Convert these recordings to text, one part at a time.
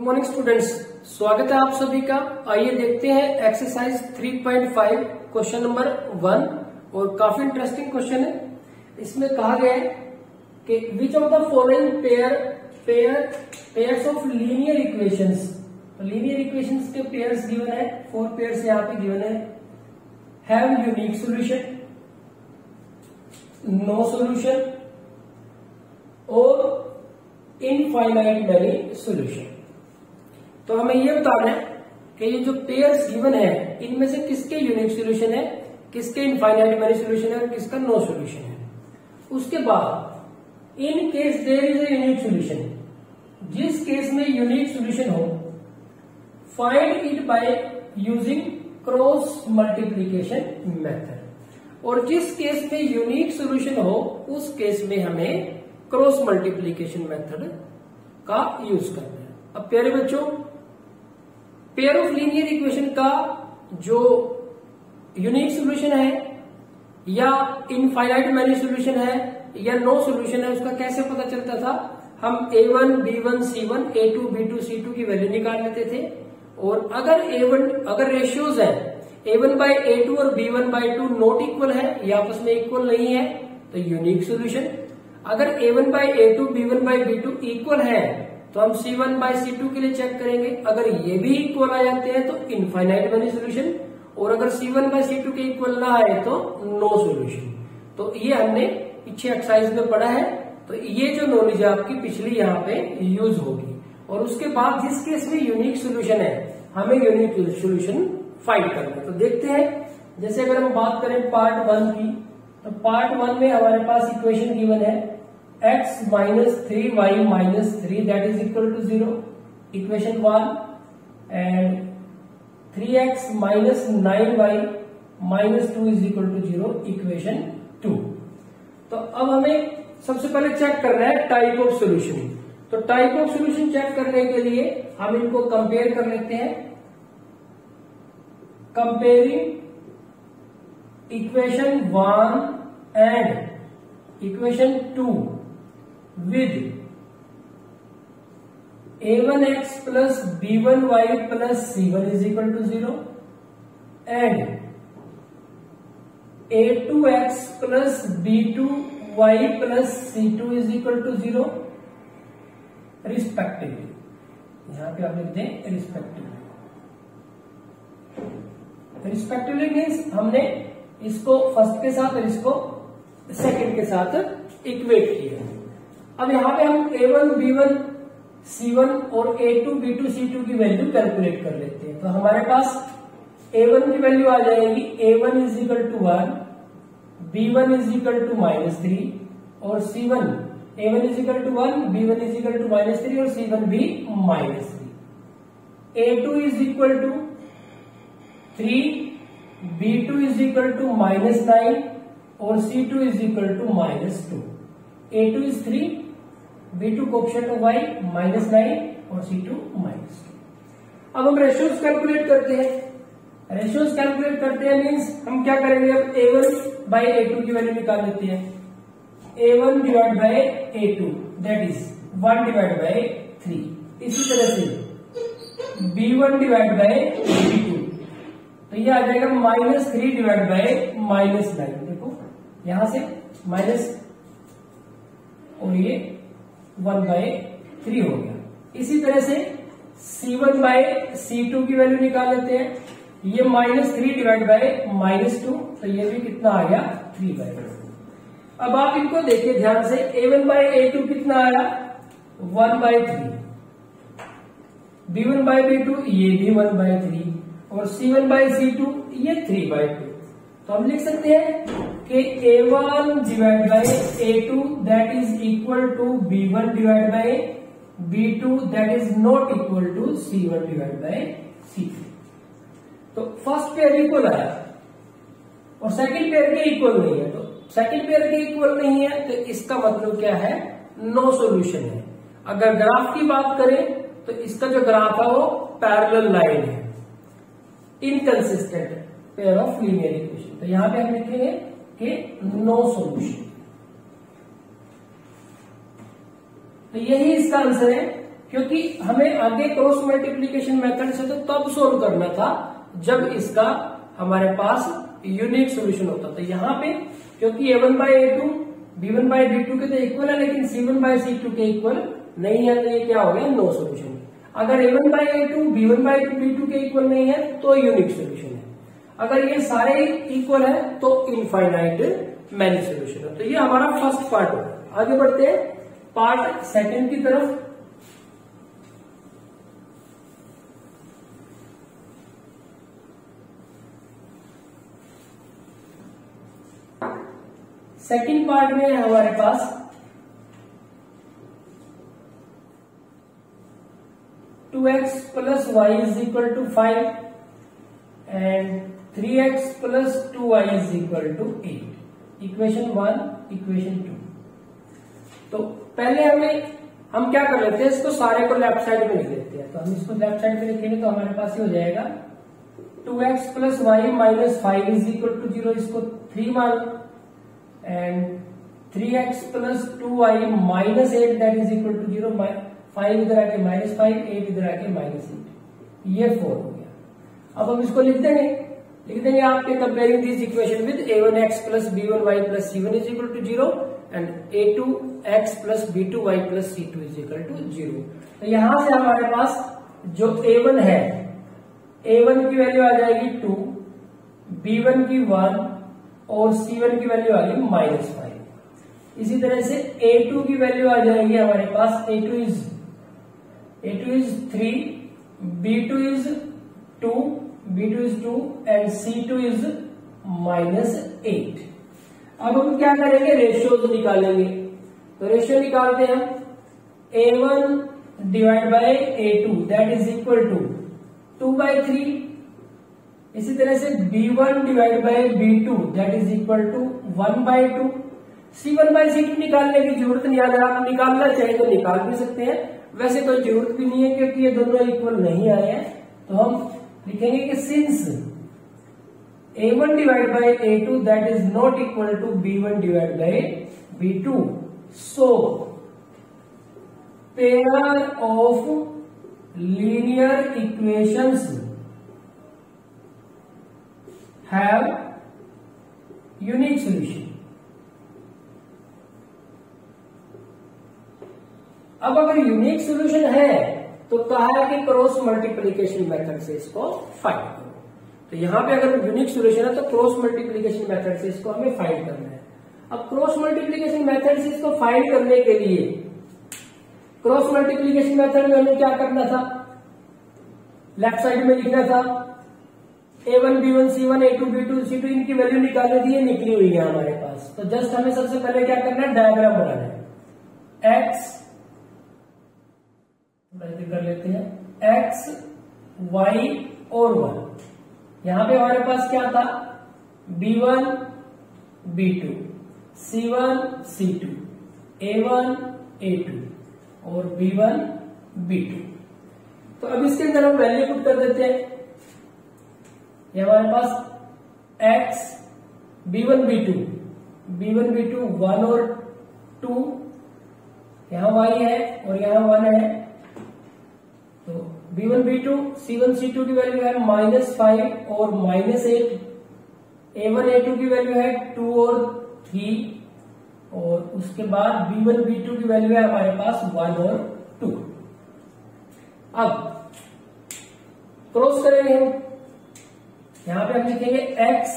Morning students स्वागत है आप सभी का। आइए देखते हैं एक्सरसाइज 3.5 क्वेश्चन नंबर वन और काफ़ी इंटरेस्टिंग क्वेश्चन है। इसमें कहा गया है कि which of the following pair pair pairs of linear equations linear equations के पेयर्स गिवन है फोर पेयर्स यहाँ पे गिवन है have unique solution no solution और इनफाइनाइट मैनी सॉल्यूशन तो हमें यह बताना है कि ये जो पेयर्स गिवन है, इनमें से किसके यूनिक सोल्यूशन है, किसके इनफाइनाइट मैनी सॉल्यूशन है और किसका नो सोल्यूशन है? उसके बाद in case there is a unique solution जिस केस में यूनिक सोल्यूशन हो find it by using cross multiplication method और जिस केस में यूनिक सोल्यूशन हो, उस केस में हमें क्रॉस मल्टीप्लीकेशन मेथड का यूज़ करना है। अब प्यारे बच्चों पेयर ऑफ़ लीनियर इक्वेशन का जो यूनिक सॉल्यूशन है, या इनफाइनाइट मैनी सॉल्यूशन है, या नो सॉल्यूशन है, उसका कैसे पता चलता था? हम A one B one C one A two B two C two की वैल्यू निकाल लेते थे। और अगर ए वन अगर रेशियोज है A one by A two और B one by two not equal है, या आपस में इक्वल नहीं है तो यूनिक सॉल्यूशन अगर A one by A two B one by B two equal है तो हम C one by C two के लिए चेक करेंगे। अगर ये भी इक्वल आ जाते हैं तो इनफाइनाइट बनी सोल्यूशन और अगर C one by C two के इक्वल ना आए तो नो सोल्यूशन तो ये हमने पीछे एक्सरसाइज में पढ़ा है। तो ये जो नॉलेज आपकी पिछली यहाँ पे यूज़ होगी। और उसके बाद जिस केस में यूनिक सोल्यूशन है, हमें यूनिक सोल्यूशन फाइंड करना है। तो देखते हैं। जैसे अगर हम बात करें पार्ट वन की तो पार्ट वन में हमारे पास इक्वेशन गिवन है। X minus three that is equal to zero equation one and three X minus nine Y minus two is equal to zero equation two तो अब हमें सबसे पहले चेक करना है टाइप ऑफ़ सोल्यूशन तो टाइप ऑफ़ सोल्यूशन चेक करने के लिए हम इनको कंपेयर कर लेते हैं. Comparing equation one and equation two with A one X plus B one Y plus C one is equal to zero and A two X plus B two Y plus C two is equal to zero respectively यहाँ पे आप लिखते हैं respectively respectively means हमने इसको first के साथ और इसको सेकंड के साथ इक्वेट किया। अब यहाँ पे हम A one B one C one और A two B two C two की वैल्यू कैलकुलेट कर लेते हैं। तो हमारे पास ए वन की वैल्यू आ जाएगी। A one is equal to one B one is equal to minus three और C one A one is equal to one B one is equal to minus three और सी वन भी minus three A two is equal to three B two is equal to minus nine और C two is equal to minus two A two is three B two coefficient of Y minus nine और सी two minus to अब हम ratios calculate करते हैं। Ratios calculate करते हैं means हम क्या करेंगे? अब A one by A two की वैल्यू निकाल लेते हैं। A one divide by A two that is one divide by three इसी तरह से B one divide by B two तो ये आ जाएगा minus three divide by minus nine देखो, यहाँ से माइनस और ये वन बाय थ्री हो गया। इसी तरह से C one by C two की वैल्यू निकाल लेते हैं। ये minus three divide by minus two तो ये भी कितना आ गया? थ्री बाय अब आप इनको देखिए ध्यान से A one by A two कितना आया? One by three B one by B two ये भी वन बाय थ्री और C one by C two ये थ्री बाय टू तो हम लिख सकते हैं कि A one divide by A two that is equal to B one divide by B two that is not equal to C one divide by C तो first pair equal आया। और second pair के equal नहीं है। तो second pair के equal नहीं है तो इसका मतलब क्या है? नो सॉल्यूशन है। अगर ग्राफ की बात करें तो इसका जो ग्राफ है, वो पैरेलल लाइन है। Inconsistent pair of linear equation तो यहाँ पे हम लिखेंगे कि नो सॉल्यूशन। तो यही इसका आंसर है, क्योंकि हमें आगे क्रॉस मल्टीप्लीकेशन मेथड से तो तब सोल्व करना था, जब इसका हमारे पास यूनिक सोल्यूशन होता। था यहाँ पे, क्योंकि A one by A two B one by B two के तो इक्वल है, लेकिन C one by C two के इक्वल नहीं है तो ये क्या हो गया? नो सोल्यूशन अगर A one by A two B one by B two के इक्वल नहीं है तो यूनिक सोल्यूशन है। अगर ये सारे इक्वल है तो इनफाइनाइट मैनी सोल्यूशन है। तो ये हमारा फ़र्स्ट पार्ट होगा आगे बढ़ते हैं। पार्ट सेकंड की तरफ़। सेकंड पार्ट में है हमारे पास। Two x plus y is equal to five and three x plus two y is equal to eight equation one equation two तो पहले हमें हम क्या कर लेते हैं, इसको सारे को लेफ़्ट साइड में लिख लेते हैं। तो हम इसको लेफ़्ट साइड में लिखेंगे तो हमारे पास ये हो जाएगा। Two x plus y minus five is equal to zero इसको थ्री मान and three x plus two y minus eight that is equal to zero five इधर आके माइनस फाइव एट इधर आके माइनस एट ये फोर हो गया। अब हम इसको लिख देंगे लिख देंगे आपके comparing this equation with A one x plus B one y plus C one is equal to zero and A two x plus B two y plus C two is equal to zero यहाँ से हमारे पास जो ए one है ए one की value आ जाएगी two B one की one और सी वन की वैल्यू आ गई माइनस फाइव इसी तरह से ए टू की वैल्यू आ जाएगी हमारे पास A two is A two is three B two is two B two is two and C two is minus eight अब हम क्या करेंगे? रेशियोज निकालेंगे। तो रेशियो निकालते हैं A one divide by A two that is equal to two by three इसी तरह से B one divide by B two that is equal to one by two C one by C two निकालने की ज़रूरत नहीं, अगर आप निकालना चाहें तो निकाल भी सकते हैं। वैसे कोई ज़रूरत भी नहीं है, क्योंकि ये दोनों इक्वल नहीं आए हैं। तो हम लिखेंगे कि since A one divide by A two that is not equal to B one divide by B two so pair of linear equations have unique solution अब अगर यूनिक सोल्यूशन है तो कहा है कि क्रॉस मल्टीप्लीकेशन मेथड से इसको find करो। तो यहाँ पे अगर यूनिक सोल्यूशन है तो क्रॉस मल्टीप्लीकेशन मेथड से इसको हमें फाइंड करना है। अब क्रॉस मल्टीप्लीकेशन मेथड से इसको फाइंड करने के लिए, क्रॉस मल्टीप्लीकेशन मेथड में हमें क्या करना था? लेफ़्ट साइड में लिखना था A one B one C one A two B two C two इनकी वैल्यू निकालने दी है निकली हुई है हमारे पास। तो जस्ट हमें सबसे पहले क्या करना है? डायग्राम बनाना है। एक्स कर लेते हैं। एक्स वाई और वन यहाँ पे हमारे पास क्या था? B one B two C one C two A one A two और बी वन बी टू तो अब इसके अंदर हम वैल्यू पुट कर देते हैं। ये हमारे पास x B one B two B one B two one और टू यहाँ वाई है और यहाँ वन है। तो B one B two C one C two की वैल्यू है माइनस फाइव और minus eight A one A two की वैल्यू है टू और थ्री और उसके बाद बी वन बी टू की वैल्यू है हमारे पास वन और टू अब क्रॉस करेंगे हम. यहाँ पे हम लिखेंगे x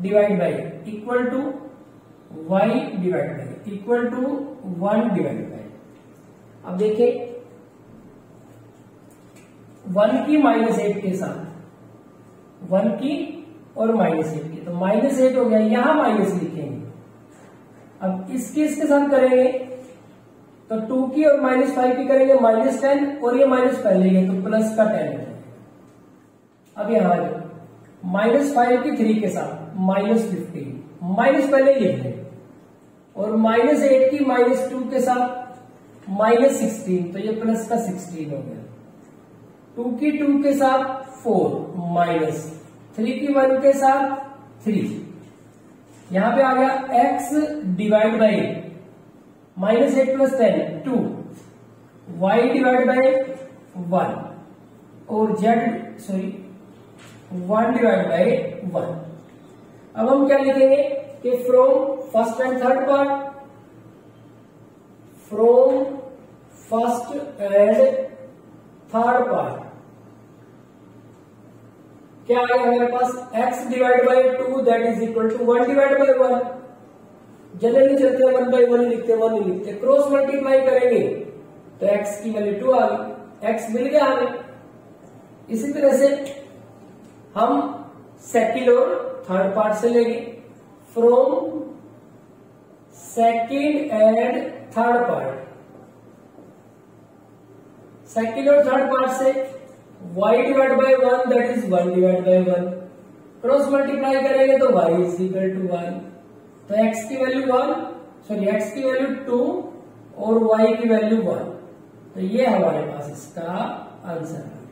divide by equal to y divide by equal to one divide by अब देखिए वन की माइनस एट के साथ। वन की और माइनस एट की। तो माइनस एट हो गया, यहाँ माइनस लिखेंगे। अब इसकी इसके साथ करेंगे तो टू की और माइनस फाइव की करेंगे, माइनस टेन, और ये माइनस फाइव लेंगे तो प्लस का टेन अब यहाँ माइनस फाइव की थ्री के साथ, माइनस फिफ्टीन। माइनस पहले लिख लें और माइनस एट की माइनस टू के साथ, माइनस सिक्सटीन तो ये प्लस का सिक्सटीन हो गया। टू की टू के साथ फोर, माइनस थ्री की वन के साथ थ्री। यहाँ पे आ गया x divide by minus eight plus ten, two. Y divide by one. और z sorry one divide by one. अब हम क्या लिखेंगे कि from first and third part from first and third part क्या आ गया हमारे पास? X divide by two that is equal to one divide by one generally चलते हैं वन बाई वन लिखते वन नहीं लिखते क्रॉस मल्टीप्लाई करेंगे तो x की वैल्यू टू आ गई। X मिल गया हमें। इसी तरह से हम सेकेंड और थर्ड पार्ट से लेंगे। From second and third part second और थर्ड पार्ट से y divide by one that is one divide by one cross multiply करेंगे तो y is equal to one तो x की वैल्यू वन सॉरी x की value two और y की value one तो ये हमारे पास इसका आंसर है।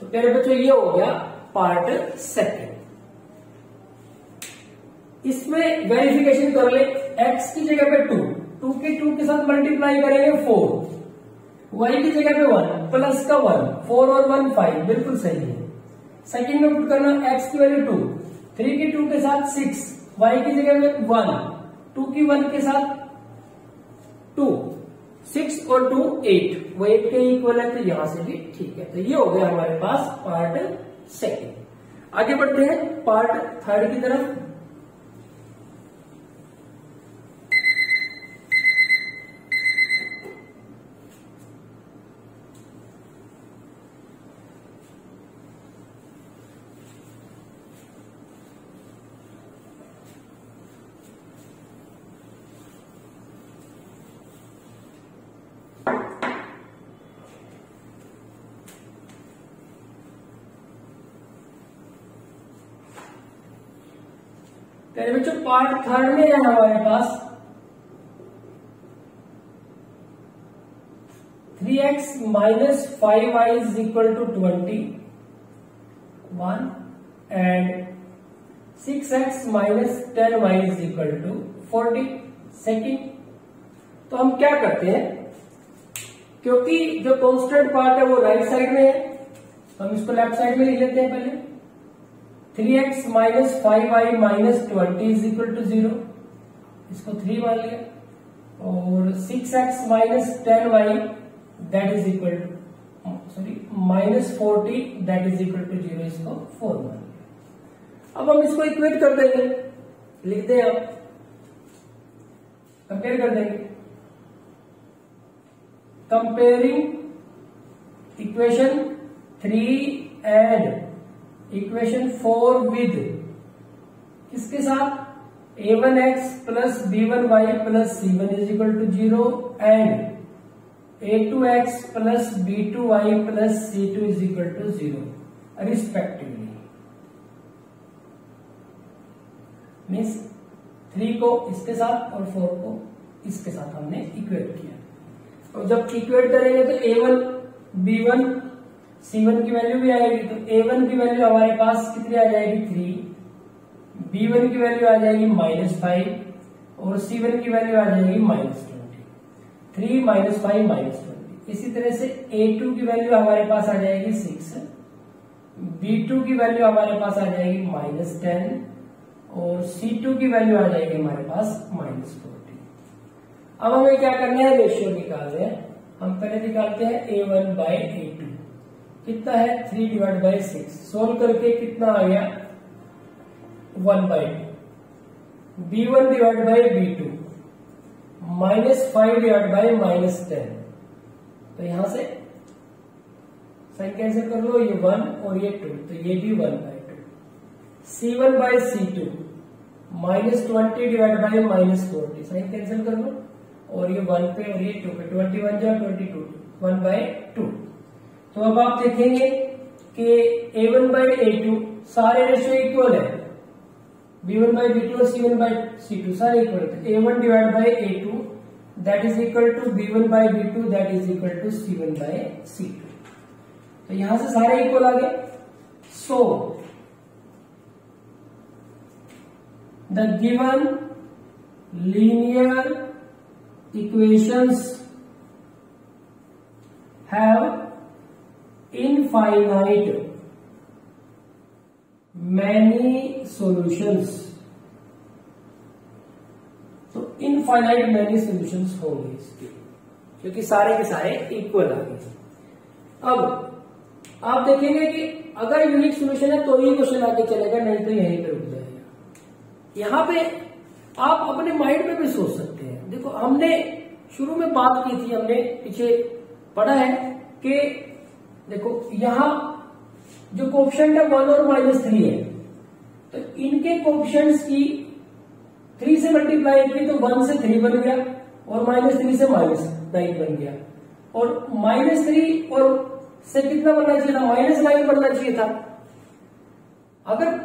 तो प्यारे बच्चों, ये हो गया पार्ट सेकेंड इसमें वेरिफिकेशन कर ले, x की जगह पे टू टू के टू के साथ मल्टीप्लाई करेंगे फोर y की जगह पे वन प्लस का वन फोर और वन फाइव बिल्कुल सही है। सेकंड में पुट करना एक्स की वैल्यू टू थ्री की टू के साथ सिक्स वाई की जगह पे वन टू की वन के साथ टू सिक्स और टू एट वो एट के इक्वल है तो यहाँ से भी ठीक है। तो ये हो गया हमारे पास पार्ट सेकेंड आगे बढ़ते हैं पार्ट थर्ड की तरफ़। तेरे बच्चों पार्ट थर्ड में है हमारे पास three x minus five y is equal to twenty one and six x minus ten y is equal to forty second तो हम क्या करते हैं? क्योंकि जो कॉन्स्टेंट पार्ट है वो राइट साइड में है, हम इसको लेफ़्ट साइड में लिख लेते हैं पहले। Three x minus five y minus twenty is equal to zero इसको थ्री मान लिया। और six x minus ten y that is equal to sorry minus forty that is equal to zero इसको फोर मान लिया। अब हम इसको इक्वेट कर देंगे। लिख दें आप। कंपेयर कर देंगे। Comparing equation three and equation four with किसके साथ? A one x plus B one y plus C one is equal to zero and A two x plus B two y plus C two is equal to zero respectively means three को इसके साथ और four को इसके साथ हमने equate किया। और जब इक्वेट करेंगे तो A one B one C one की वैल्यू भी आएगी तो ए वन की वैल्यू हमारे पास कितनी आ जाएगी? थ्री बी वन की वैल्यू आ जाएगी माइनस फाइव और सी वन की वैल्यू आ जाएगी minus twenty three minus five minus twenty इसी तरह से ए टू की वैल्यू हमारे पास आ जाएगी सिक्स बी टू की वैल्यू हमारे पास आ जाएगी माइनस टेन और सी टू की वैल्यू आ जाएगी हमारे पास माइनस फोर्टी अब हमें क्या करना है? रेशियो निकालना हम पहले निकालते हैं ए वन बाई ए कितना है? Three divide by six. Solve करके कितना आ गया? One by two. B one divide by B two. Minus five divide by minus ten. तो यहाँ से साइन कैंसिल कर लो, ये वन और ये टू। तो ये भी one by two. C one by C two. Minus twenty divide by minus forty. Sign cancel कर लो। और ये वन पे और ये टू पे। ट्वेंटी वन जो twenty two. One by two. तो अब आप देखेंगे कि A one by A two सारे रेशो इक्वल है। B one by B two और C one by C two सारे इक्वल है। A one divide by A two that is equal to B one by B two that is equal to C one by C two तो यहाँ से सारे equal आ गए। So the given linear equations have infinite many solutions तो infinite many solutions होंगे इसके, क्योंकि सारे के सारे इक्वल आ गए। अब, आप देखेंगे कि अगर यूनिक सोल्यूशन है तो ही क्वेश्चन आगे चलेगा, नहीं तो यहीं पे रुक जाएगा। यहाँ पे आप अपने माइंड में भी सोच सकते हैं। देखो, हमने शुरू में बात की थी, हमने पीछे पढ़ा है कि देखो, यहाँ जो कोप्शन है वन और माइनस थ्री है। तो इनके कोप्शन की थ्री से मल्टीप्लाई की तो वन से थ्री बन गया और माइनस थ्री से माइनस नाइन बन गया। और माइनस थ्री और से कितना बनना चाहिए था? माइनस नाइन बनना चाहिए था। अगर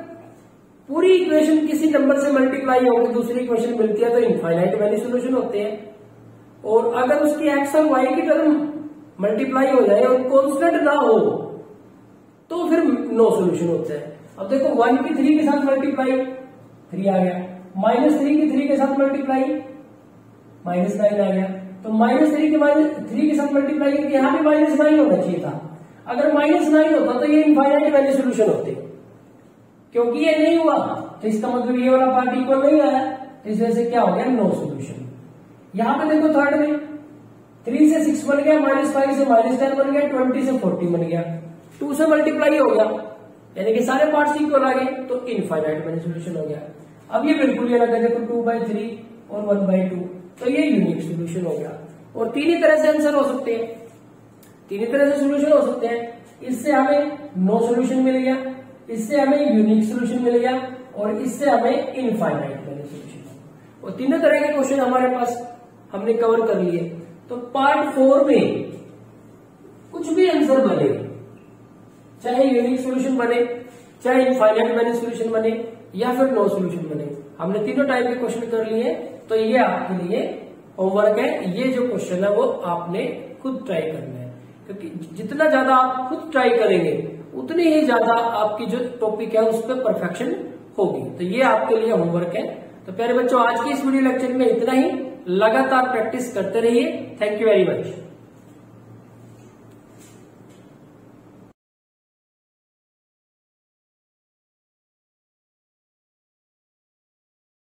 पूरी इक्वेशन किसी नंबर से मल्टीप्लाई होगी, दूसरी इक्वेशन मिलती है तो इनफाइनाइट वैल्यू सोल्यूशन होते हैं। और अगर उसकी एक्स और वाई की टर्म मल्टीप्लाई हो जाए और कॉन्स्टेंट ना हो तो फिर नो सोल्यूशन होता है। अब देखो वन की थ्री के साथ मल्टीप्लाई थ्री आ गया। माइनस थ्री की थ्री के साथ मल्टीप्लाई माइनस नाइन आ गया। तो माइनस थ्री के माइनस थ्री के साथ मल्टीप्लाई करके यहाँ भी माइनस नाइन होना चाहिए था। अगर माइनस नाइन होता तो ये इनफाइनाइट वैल्यू सोल्यूशन होते। क्योंकि ये नहीं हुआ तो इसका मतलब ये वाला पार्ट इक्वल नहीं आया। तो इस वजह से क्या हो गया? नो सोल्यूशन यहाँ पे देखो थर्ड में थ्री से सिक्स बन गया, माइनस फाइव से माइनस टेन बन गया, ट्वेंटी से फोर्टी बन गया। टू से मल्टीप्लाई हो गया। यानी कि सारे पार्ट इक्वल आ गए तो इनफाइनाइट वैल्यू सोल्यूशन हो गया। अब ये बिल्कुल ये लगा देखो टू बाई थ्री और वन बाई टू तो ये यूनिक सोल्यूशन हो गया। और तीन ही तरह से आंसर हो सकते हैं। तीन ही तरह से सोल्यूशन हो सकते हैं। इससे हमें नो सोल्यूशन मिल गया, इससे हमें यूनिक सोल्यूशन मिल गया, और इससे हमें इनफाइनाइट मैंने सोल्यूशन और तीनों तरह के क्वेश्चन हमारे पास, हमने कवर कर लिए। तो पार्ट फोर में कुछ भी आंसर बने, चाहे यूनिक सोल्यूशन बने, चाहे इनफाइनाइट वाले सोल्यूशन बने, या फिर नो सोल्यूशन बने। हमने तीनों टाइप के क्वेश्चन कर लिए तो ये आपके लिए होमवर्क है। ये जो क्वेश्चन है, वो आपने खुद ट्राई करना है। क्योंकि जितना ज़्यादा आप खुद ट्राई करेंगे, उतनी ही ज़्यादा आपकी जो टॉपिक है, उस पर परफेक्शन होगी। तो ये आपके लिए होमवर्क है। तो प्यारे बच्चों, आज के इस वीडियो लेक्चर में इतना ही। लगातार प्रैक्टिस करते रहिए। Thank you very much